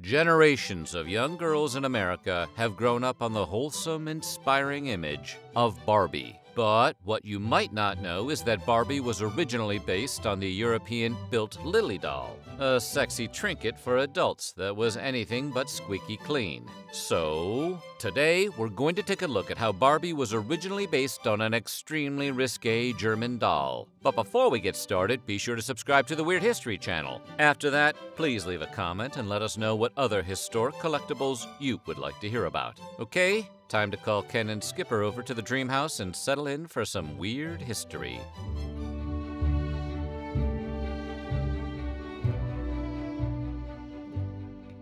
Generations of young girls in America have grown up on the wholesome, inspiring image of Barbie. But what you might not know is that Barbie was originally based on the European Bild Lilli doll, a sexy trinket for adults that was anything but squeaky clean. So, today we're going to take a look at how Barbie was originally based on an extremely risque German doll. But before we get started, be sure to subscribe to the Weird History channel. After that, please leave a comment and let us know what other historic collectibles you would like to hear about. Okay? Time to call Ken and Skipper over to the dream house and settle in for some weird history.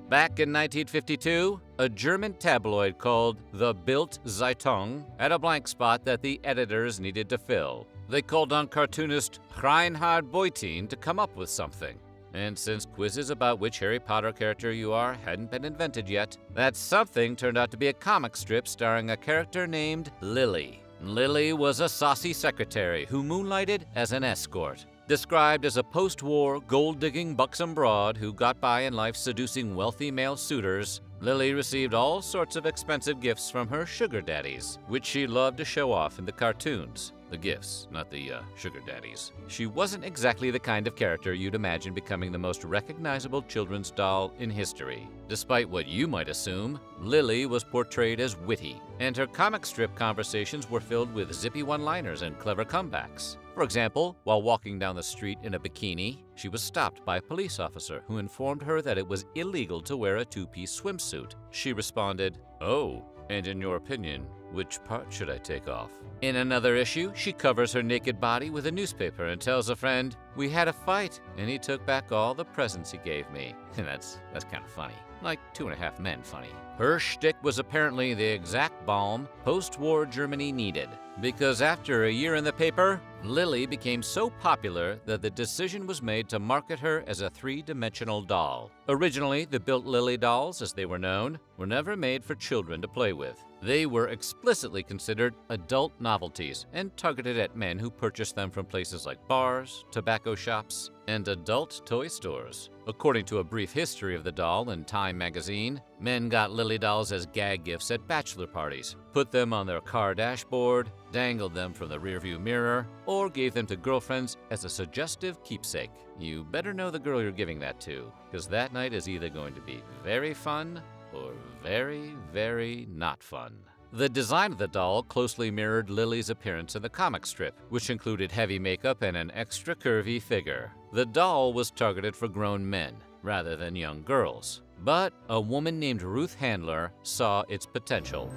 Back in 1952, a German tabloid called the Bild Zeitung had a blank spot that the editors needed to fill. They called on cartoonist Reinhard Beuthien to come up with something. And since quizzes about which Harry Potter character you are hadn't been invented yet, that something turned out to be a comic strip starring a character named Lilli. Lilli was a saucy secretary who moonlighted as an escort. Described as a post war, gold digging, buxom broad who got by in life seducing wealthy male suitors, Lilli received all sorts of expensive gifts from her sugar daddies, which she loved to show off in the cartoons. The gifts, not the uh, sugar daddies. She wasn't exactly the kind of character you'd imagine becoming the most recognizable children's doll in history. Despite what you might assume, Lilli was portrayed as witty, and her comic strip conversations were filled with zippy one liners and clever comebacks. For example, while walking down the street in a bikini, she was stopped by a police officer who informed her that it was illegal to wear a two piece swimsuit. She responded, Oh, and in your opinion, which part should I take off? In another issue, she covers her naked body with a newspaper and tells a friend, We had a fight, and he took back all the presents he gave me. And that's, that's kind of funny. Like two and a half men funny. Her shtick was apparently the exact balm post war Germany needed. Because after a year in the paper, Lilli became so popular that the decision was made to market her as a three dimensional doll. Originally, the Bild Lilli dolls, as they were known, were never made for children to play with. They were explicitly considered adult novelties and targeted at men who purchased them from places like bars, tobacco shops, and adult toy stores. According to a brief history of the doll in Time magazine, men got Lilli dolls as gag gifts at bachelor parties, put them on their car dashboard, dangled them from the rearview mirror, or gave them to girlfriends as a suggestive keepsake. You better know the girl you're giving that to, because that night is either going to be very fun or very, very not fun. The design of the doll closely mirrored Lilli's appearance in the comic strip, which included heavy makeup and an extra curvy figure. The doll was targeted for grown men rather than young girls, but a woman named Ruth Handler saw its potential.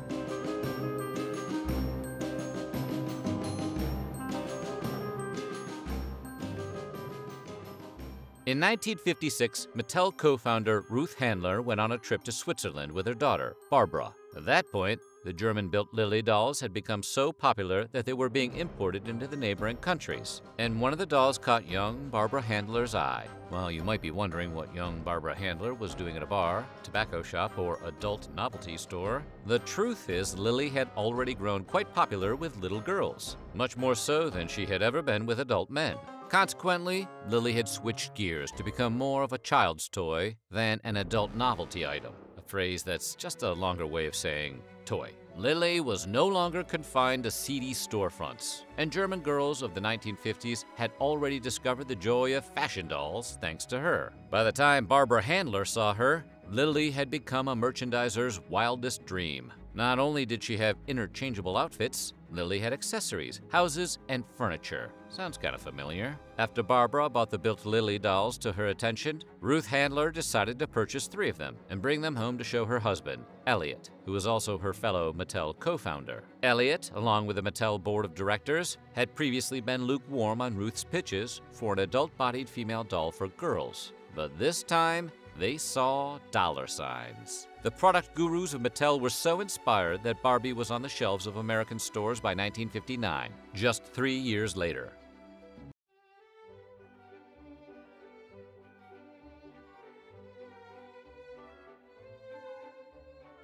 In 1956, Mattel co founder Ruth Handler went on a trip to Switzerland with her daughter, Barbara. At that point, the German Bild Lilli dolls had become so popular that they were being imported into the neighboring countries. And one of the dolls caught young Barbara Handler's eye. Well, you might be wondering what young Barbara Handler was doing at a bar, tobacco shop, or adult novelty store. The truth is, Lilli had already grown quite popular with little girls, much more so than she had ever been with adult men. Consequently, Lilli had switched gears to become more of a child's toy than an adult novelty item, a phrase that's just a longer way of saying toy. Lilli was no longer confined to seedy storefronts, and German girls of the 1950s had already discovered the joy of fashion dolls thanks to her. By the time Barbara Handler saw her, Lilli had become a merchandiser's wildest dream. Not only did she have interchangeable outfits, Lilli had accessories, houses, and furniture. Sounds kind of familiar. After Barbara brought the Bild Lilli dolls to her attention, Ruth Handler decided to purchase three of them and bring them home to show her husband, Elliot, who was also her fellow Mattel co founder. Elliot, along with the Mattel board of directors, had previously been lukewarm on Ruth's pitches for an adult bodied female doll for girls. But this time, they saw dollar signs. The product gurus of Mattel were so inspired that Barbie was on the shelves of American stores by 1959, just three years later.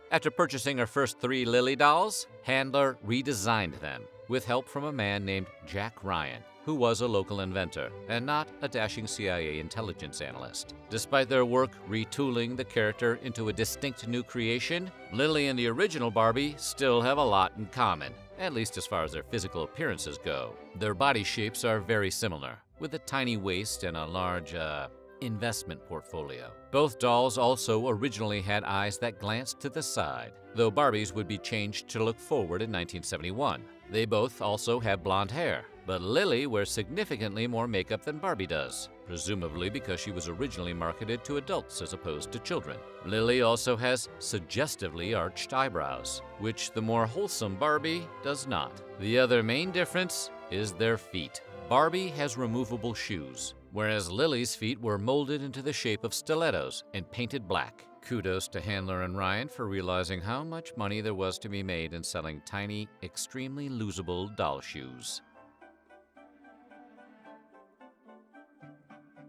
After purchasing her first three Lilli dolls, Handler redesigned them with help from a man named Jack Ryan, who was a local inventor and not a dashing CIA intelligence analyst. Despite their work retooling the character into a distinct new creation, Lilli and the original Barbie still have a lot in common, at least as far as their physical appearances go. Their body shapes are very similar, with a tiny waist and a large, uh, investment portfolio. Both dolls also originally had eyes that glanced to the side, though Barbie's would be changed to look forward in 1971. They both also have blonde hair, but Lilli wears significantly more makeup than Barbie does, presumably because she was originally marketed to adults as opposed to children. Lilli also has suggestively arched eyebrows, which the more wholesome Barbie does not. The other main difference is their feet. Barbie has removable shoes, whereas Lilli's feet were molded into the shape of stilettos and painted black. Kudos to Handler and Ryan for realizing how much money there was to be made in selling tiny, extremely losable doll shoes.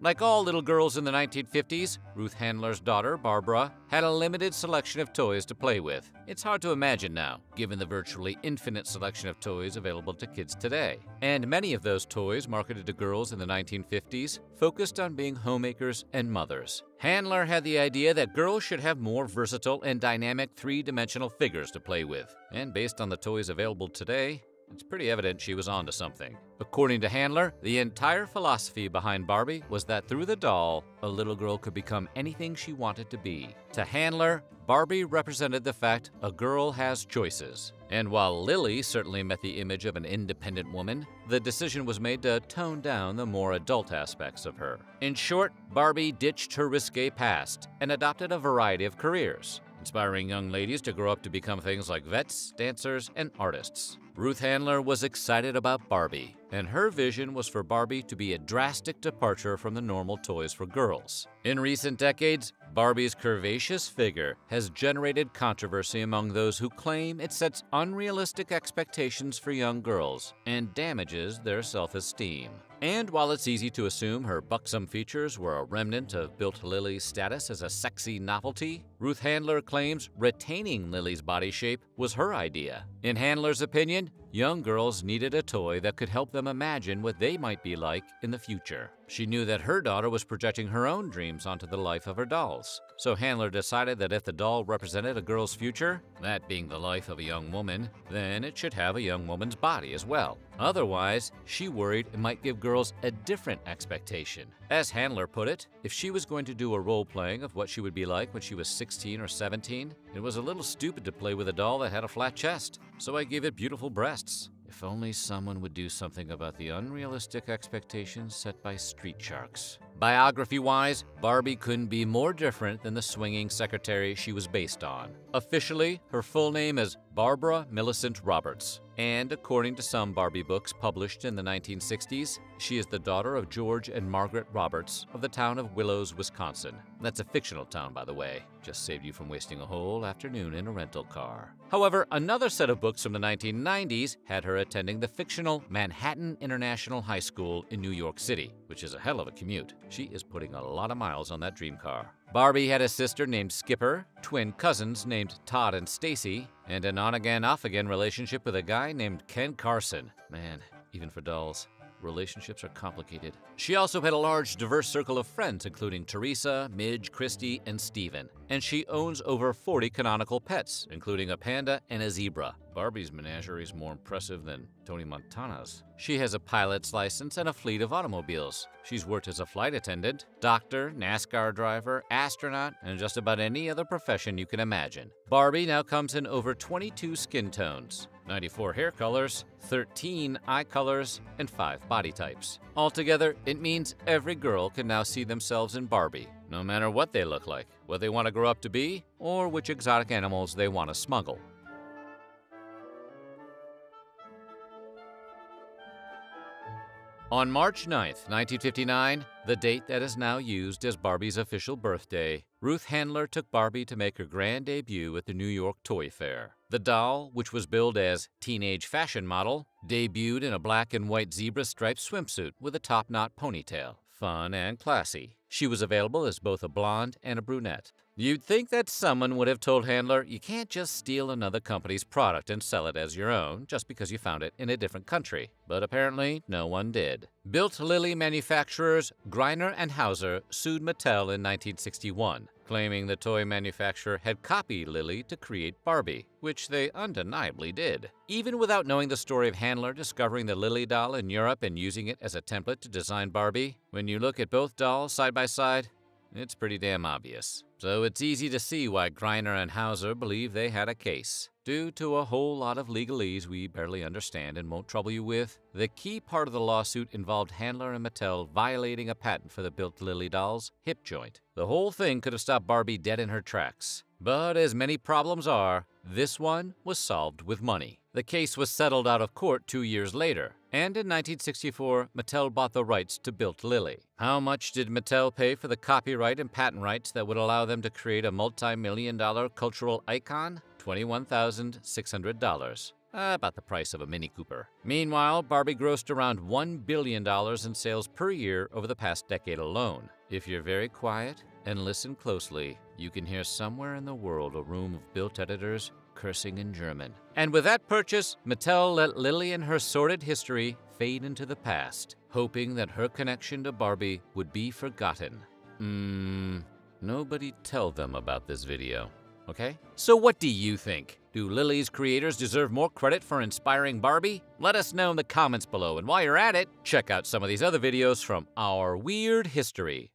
Like all little girls in the 1950s, Ruth Handler's daughter, Barbara, had a limited selection of toys to play with. It's hard to imagine now, given the virtually infinite selection of toys available to kids today. And many of those toys marketed to girls in the 1950s focused on being homemakers and mothers. Handler had the idea that girls should have more versatile and dynamic three dimensional figures to play with. And based on the toys available today, it's pretty evident she was onto something. According to Handler, the entire philosophy behind Barbie was that through the doll, a little girl could become anything she wanted to be. To Handler, Barbie represented the fact a girl has choices. And while Lilli certainly met the image of an independent woman, the decision was made to tone down the more adult aspects of her. In short, Barbie ditched her risque past and adopted a variety of careers, inspiring young ladies to grow up to become things like vets, dancers, and artists. Ruth Handler was excited about Barbie, and her vision was for Barbie to be a drastic departure from the normal toys for girls. In recent decades, Barbie's curvaceous figure has generated controversy among those who claim it sets unrealistic expectations for young girls and damages their self esteem. And while it's easy to assume her buxom features were a remnant of Bild Lilli's status as a sexy novelty, Ruth Handler claims retaining Lilli's body shape was her idea. In Handler's opinion, young girls needed a toy that could help them imagine what they might be like in the future. She knew that her daughter was projecting her own dreams onto the life of her dolls. So Handler decided that if the doll represented a girl's future, that being the life of a young woman, then it should have a young woman's body as well. Otherwise, she worried it might give girls a different expectation. As Handler put it, if she was going to do a role playing of what she would be like when she was 16 or 17, it was a little stupid to play with a doll that had a flat chest, so I gave it beautiful breasts. If only someone would do something about the unrealistic expectations set by street sharks. Biography wise, Barbie couldn't be more different than the swinging secretary she was based on. Officially, her full name is Barbara Millicent Roberts, and according to some Barbie books published in the 1960s, she is the daughter of George and Margaret Roberts of the town of Willows, Wisconsin. That's a fictional town, by the way. Just saved you from wasting a whole afternoon in a rental car. However, another set of books from the 1990s had her attending the fictional Manhattan International High School in New York City, which is a hell of a commute. She is putting a lot of miles on that dream car. Barbie had a sister named Skipper, twin cousins named Todd and Stacy, and an on again, off again relationship with a guy named Ken Carson. Man, even for dolls. Relationships are complicated. She also had a large, diverse circle of friends, including Teresa, Midge, Christy, and Steven. And she owns over 40 canonical pets, including a panda and a zebra. Barbie's menagerie is more impressive than Tony Montana's. She has a pilot's license and a fleet of automobiles. She's worked as a flight attendant, doctor, NASCAR driver, astronaut, and just about any other profession you can imagine. Barbie now comes in over 22 skin tones. 94 hair colors, 13 eye colors, and 5 body types. Altogether, it means every girl can now see themselves in Barbie, no matter what they look like, what they want to grow up to be, or which exotic animals they want to smuggle. On March 9, 1959, the date that is now used as Barbie's official birthday, Ruth Handler took Barbie to make her grand debut at the New York Toy Fair. The doll, which was billed as teenage fashion model, debuted in a black and white zebra striped swimsuit with a top knot ponytail. Fun, and classy. She was available as both a blonde and a brunette. You'd think that someone would have told Handler, you can't just steal another company's product and sell it as your own just because you found it in a different country. But apparently, no one did. Bild Lilli manufacturers Greiner and Hausser sued Mattel in 1961, claiming the toy manufacturer had copied Lilli to create Barbie, which they undeniably did. Even without knowing the story of Handler discovering the Lilli doll in Europe and using it as a template to design Barbie, when you look at both dolls side by side, it's pretty damn obvious. So it's easy to see why Greiner and Hausser believe they had a case. Due to a whole lot of legalese we barely understand and won't trouble you with, the key part of the lawsuit involved Handler and Mattel violating a patent for the Bild Lilli doll's hip joint. The whole thing could have stopped Barbie dead in her tracks. But as many problems are, this one was solved with money. The case was settled out of court two years later, and in 1964, Mattel bought the rights to Bild Lilli. How much did Mattel pay for the copyright and patent rights that would allow them to create a multi million dollar cultural icon? $21,600. Uh, about the price of a Mini Cooper. Meanwhile, Barbie grossed around $1 billion in sales per year over the past decade alone. If you're very quiet and listen closely, you can hear somewhere in the world a room of Bild editors cursing in German. And with that purchase, Mattel let Lilli and her sordid history fade into the past, hoping that her connection to Barbie would be forgotten. Mmm, nobody tell them about this video okay? So what do you think? Do Lilli's creators deserve more credit for inspiring Barbie? Let us know in the comments below, and while you're at it, check out some of these other videos from our weird history.